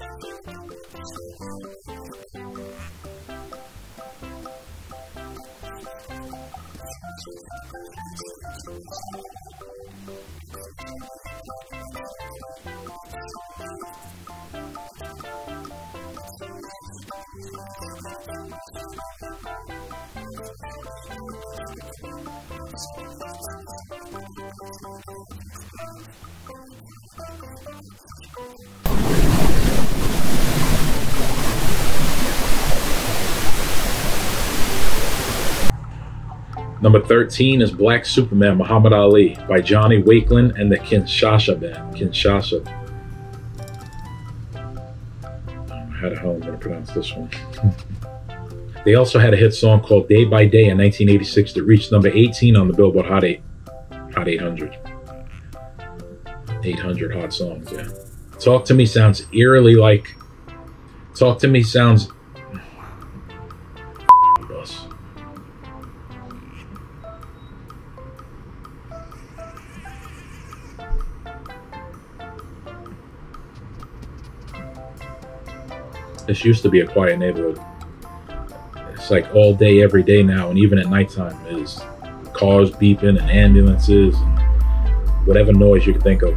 you Number 13 is Black Superman Muhammad Ali by Johnny Wakelin and the Kinshasa Band. Kinshasa. How the hell am I going to pronounce this one? they also had a hit song called Day by Day in 1986 that reached number 18 on the Billboard Hot 8, Hot 800. 800 hot songs, yeah. Talk to Me sounds eerily like. Talk to Me sounds. This used to be a quiet neighborhood. It's like all day, every day now, and even at nighttime is cars beeping and ambulances and whatever noise you can think of.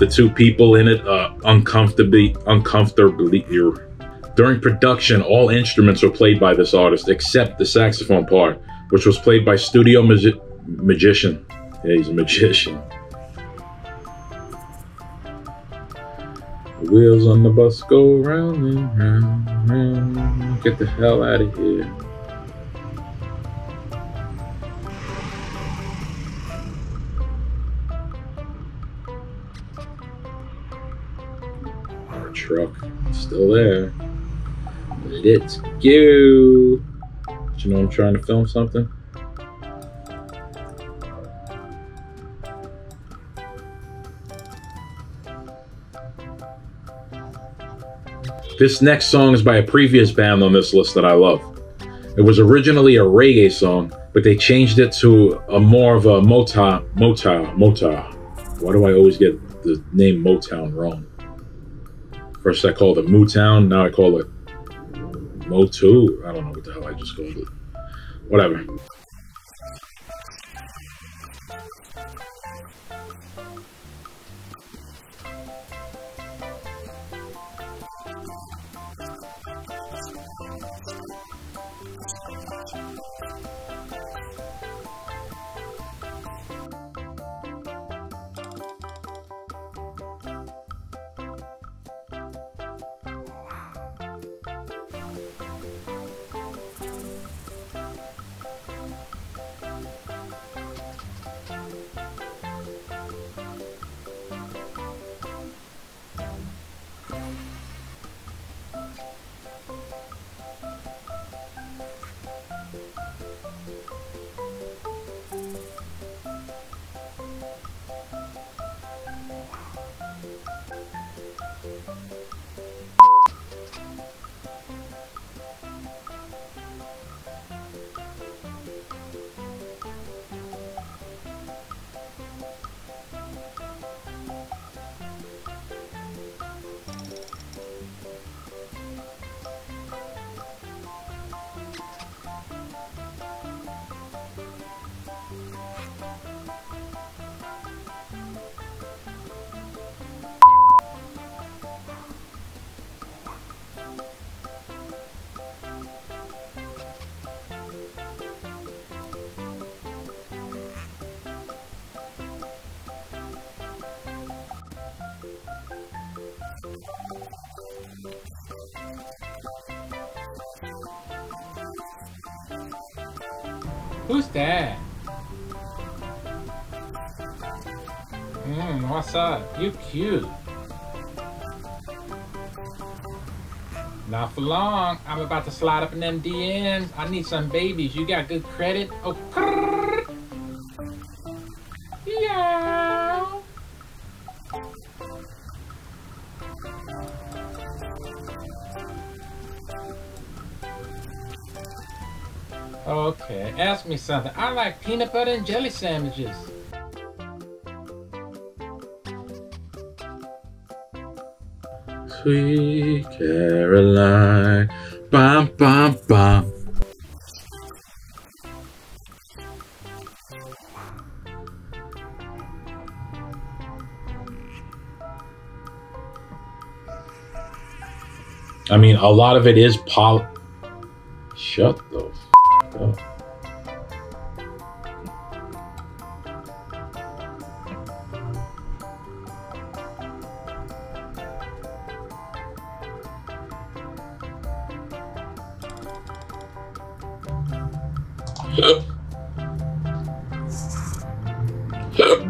the two people in it are uncomfortably uncomfortably during production all instruments were played by this artist except the saxophone part which was played by studio magi- magician yeah he's a magician the wheels on the bus go round and round, round. get the hell out of here Our truck still there. Let's go. You know I'm trying to film something? This next song is by a previous band on this list that I love. It was originally a reggae song, but they changed it to a more of a Motown, Motown, Motown. Why do I always get the name Motown wrong? First I called it Mootown, now I call it Mo2. I don't know what the hell I just called it. Whatever. Who's that? Mmm, what's up? You cute. Not for long. I'm about to slide up in them DMs. I need some babies. You got good credit? Oh, Okay, ask me something. I like peanut butter and jelly sandwiches. Sweet Caroline. Bum, bum, bum. I mean, a lot of it is pol. Shut the Oh. Yep. Yep.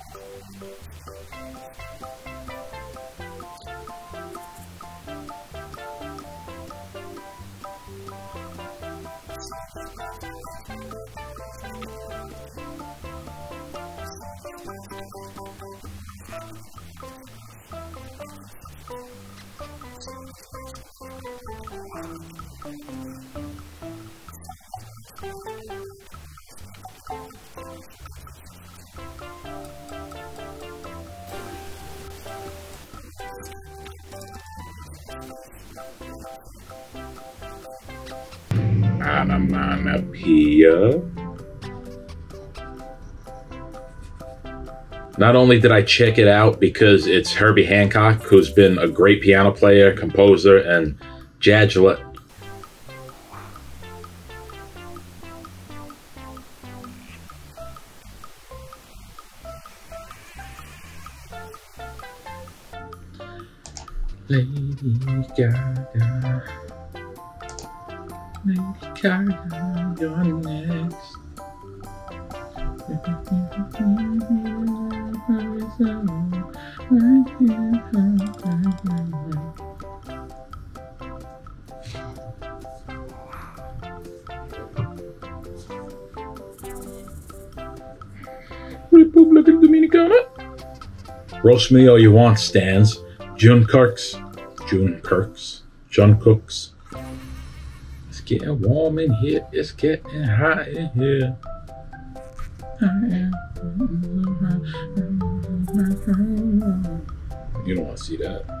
f- up. Onomatopoeia. Not only did I check it out because it's Herbie Hancock, who's been a great piano player, composer, and Jadgela. Lady Gaga. Lady Gaga, you're next. Republican Dominicana. Roast me all you want, Stans. June Kirks. June Kirks. John Cooks. It's getting warm in here. It's getting hot in here. Mm-hmm. You don't want to see that.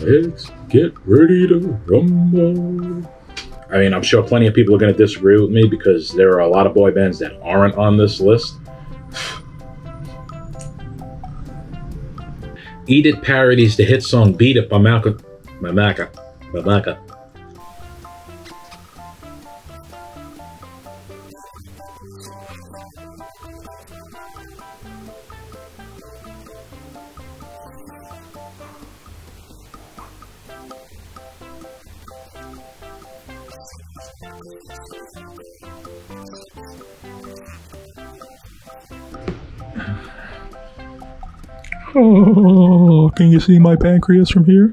Let's get ready to rumble. I mean, I'm sure plenty of people are going to disagree with me because there are a lot of boy bands that aren't on this list. Edith parodies the hit song Beat It by Malcolm. Mamaka. Mamaka. Oh, can you see my pancreas from here?